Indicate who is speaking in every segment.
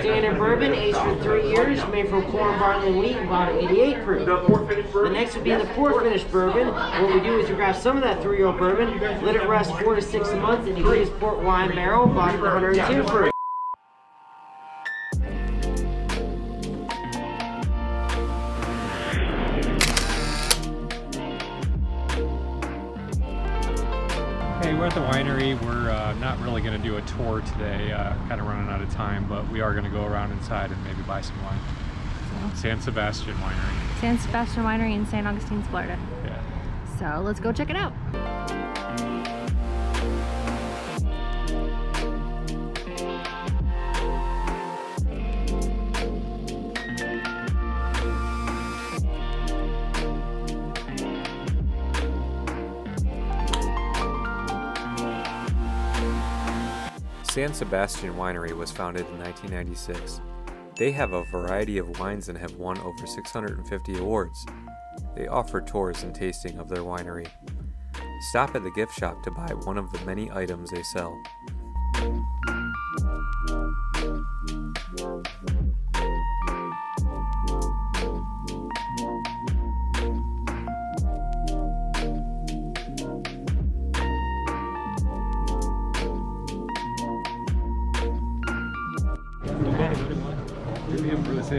Speaker 1: Standard bourbon, aged for three years, made from corn, barley, and wheat, about 88 proof. The next would be the port finished bourbon. What we do is we grab some of that three-year-old bourbon, let it rest four to six months, and increase port wine barrel, bottom 102 proof.
Speaker 2: We're at the winery. We're uh, not really going to do a tour today, uh, kind of running out of time, but we are going to go around inside and maybe buy some wine. San Sebastian Winery.
Speaker 3: San Sebastian Winery in St. Augustine, Florida.
Speaker 2: Yeah.
Speaker 3: So let's go check it out.
Speaker 4: San Sebastian Winery was founded in 1996. They have a variety of wines and have won over 650 awards. They offer tours and tasting of their winery. Stop at the gift shop to buy one of the many items they sell. Our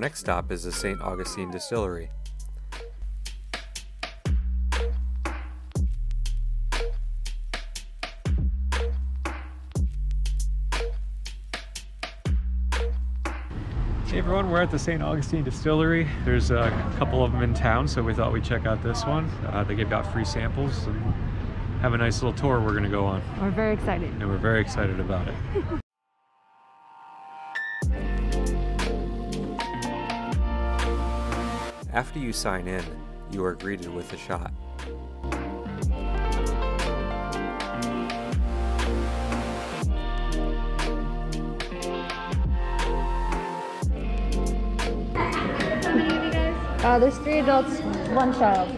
Speaker 4: next stop is the St. Augustine Distillery.
Speaker 2: Hey everyone, we're at the St. Augustine Distillery. There's a couple of them in town, so we thought we'd check out this one. Uh, they gave out free samples and have a nice little tour we're going to go on.
Speaker 3: We're very excited.
Speaker 2: And we're very excited about it.
Speaker 4: After you sign in, you are greeted with a shot.
Speaker 3: Uh, there's three adults, one child.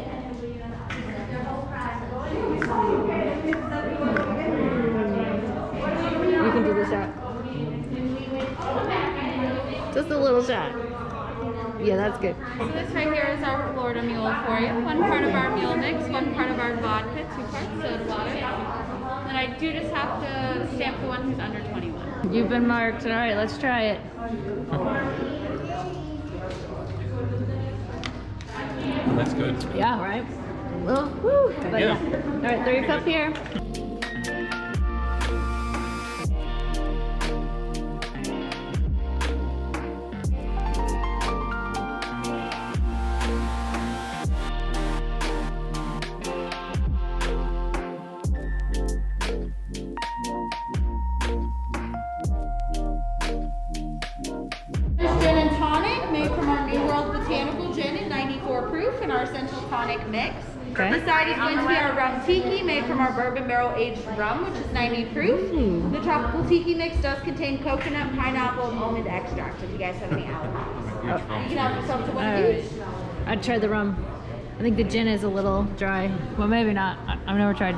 Speaker 3: You can do the shot. Just a little shot. Yeah, that's good.
Speaker 5: So this right here is our Florida Mule for you. One part of our mule mix, one part of our vodka, two parts soda water. And I do just have to stamp the one who's under 21.
Speaker 3: You've been marked. All right, let's try it.
Speaker 2: That's good.
Speaker 3: Yeah, right? Well, woo. But
Speaker 2: Yeah.
Speaker 3: yeah. All right, throw your cup here.
Speaker 5: Tonic mix.
Speaker 3: Okay.
Speaker 5: The side is going to be our rum tiki made from our bourbon barrel aged rum, which is 90 proof. The tropical tiki mix does contain coconut, pineapple, and almond extract if you guys have any allergies. You can help yourself to one
Speaker 3: All
Speaker 5: of these.
Speaker 3: I'd try the rum. I think the gin is a little dry. Well, maybe not. I- I've never tried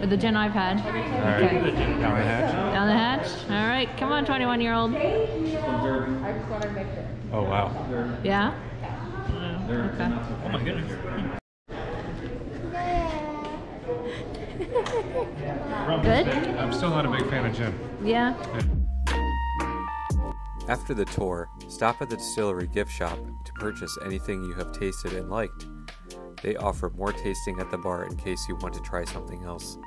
Speaker 3: but the gin I've had.
Speaker 2: All right.
Speaker 3: Okay.
Speaker 2: Down the hatch.
Speaker 3: Down the hatch. All right, come on, 21 year old.
Speaker 5: I just want to make sure.
Speaker 2: Oh, wow.
Speaker 3: Yeah. Okay.
Speaker 2: Oh my goodness.
Speaker 3: Good.
Speaker 2: I'm still not a big fan of gin.
Speaker 3: Yeah.
Speaker 4: After the tour, stop at the distillery gift shop to purchase anything you have tasted and liked. They offer more tasting at the bar in case you want to try something else.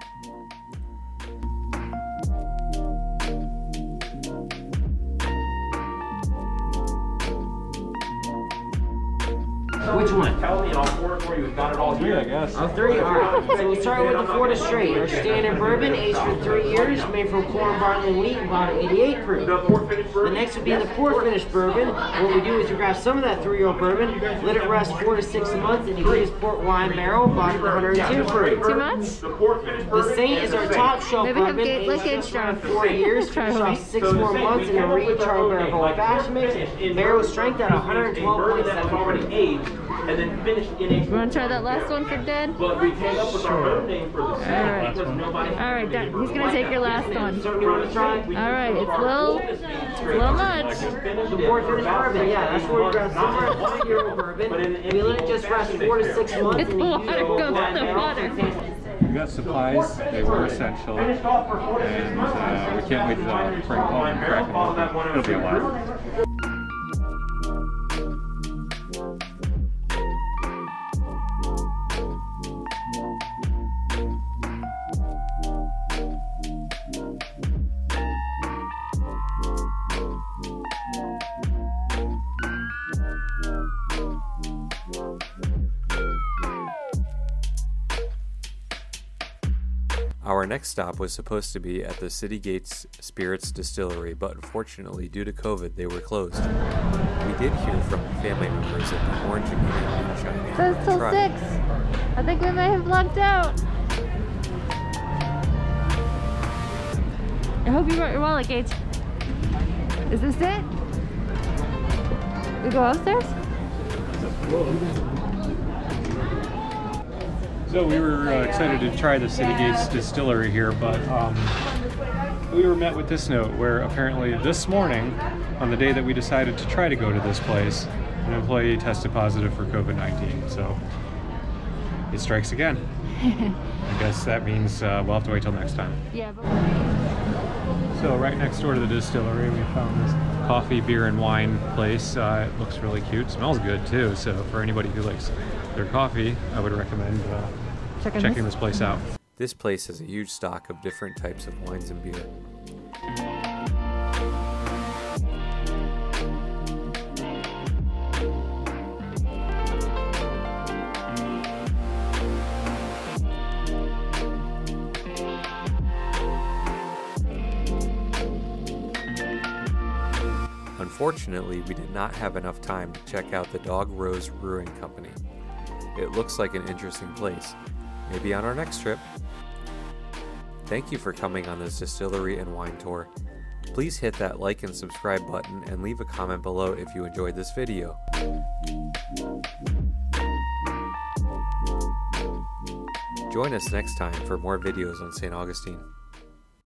Speaker 1: Which one?
Speaker 6: Tell me, and I'll pour it for you. We've got it all here.
Speaker 2: I guess.
Speaker 1: Oh, all three? Alright. So we'll start with the Florida Straight. Our standard bourbon, aged for three years, made from corn, barley, and wheat, about 88 proof.
Speaker 6: The port finished
Speaker 1: The next would be the port finished bourbon. What we do is we grab some of that three-year-old bourbon, let it rest four to six months, and increase port wine barrel, bottom 102 proof.
Speaker 3: Too much?
Speaker 6: The port finished
Speaker 1: The
Speaker 6: bourbon.
Speaker 1: Saint is our top shelf
Speaker 3: Maybe have
Speaker 1: bourbon,
Speaker 3: ga- let
Speaker 1: aged
Speaker 3: Gage
Speaker 1: just around
Speaker 3: try.
Speaker 1: four years,
Speaker 3: Try
Speaker 1: finished
Speaker 3: with
Speaker 1: off
Speaker 3: me.
Speaker 1: six more months in a recharred barrel old fashioned mix. Barrel strength at
Speaker 6: bourbon that was already aged and then finished in a
Speaker 3: You want to try that last one for Dad?
Speaker 6: But we came up with our own name for the
Speaker 3: All right.
Speaker 6: because nobody
Speaker 3: All right, Dad. He's gonna take your last one.
Speaker 1: So you want to try?
Speaker 3: All right, it's a little, it's a much.
Speaker 1: The port finished bourbon, yeah, that's where we grab similar to one year old bourbon. We let it just rest four to six months
Speaker 3: It's
Speaker 1: in a
Speaker 3: water, go
Speaker 1: wine
Speaker 3: with the water.
Speaker 2: We got supplies. They were essential, and uh, we can't wait to uh, bring them home and crack them open. It'll be a while.
Speaker 4: Our next stop was supposed to be at the City Gates Spirits Distillery, but unfortunately, due to COVID, they were closed. We did hear from family members at the Orange and Green Moonshine.
Speaker 3: Says till six. I think we may have lucked out. I hope you brought your wallet, Gage. Is this it? We go upstairs?
Speaker 2: So we were uh, excited to try the City Gates distillery here, but um, we were met with this note where apparently this morning, on the day that we decided to try to go to this place, an employee tested positive for COVID-19. So it strikes again. I guess that means uh, we'll have to wait till next time.
Speaker 3: Yeah, but
Speaker 2: So right next door to the distillery, we found this coffee, beer, and wine place. Uh, it looks really cute. Smells good too. So for anybody who likes their coffee, I would recommend uh,
Speaker 3: Checking
Speaker 2: checking
Speaker 3: this?
Speaker 2: this place out.
Speaker 4: This place has a huge stock of different types of wines and beer. Unfortunately, we did not have enough time to check out the Dog Rose Brewing Company. It looks like an interesting place. Maybe on our next trip. Thank you for coming on this distillery and wine tour. Please hit that like and subscribe button and leave a comment below if you enjoyed this video. Join us next time for more videos on St. Augustine.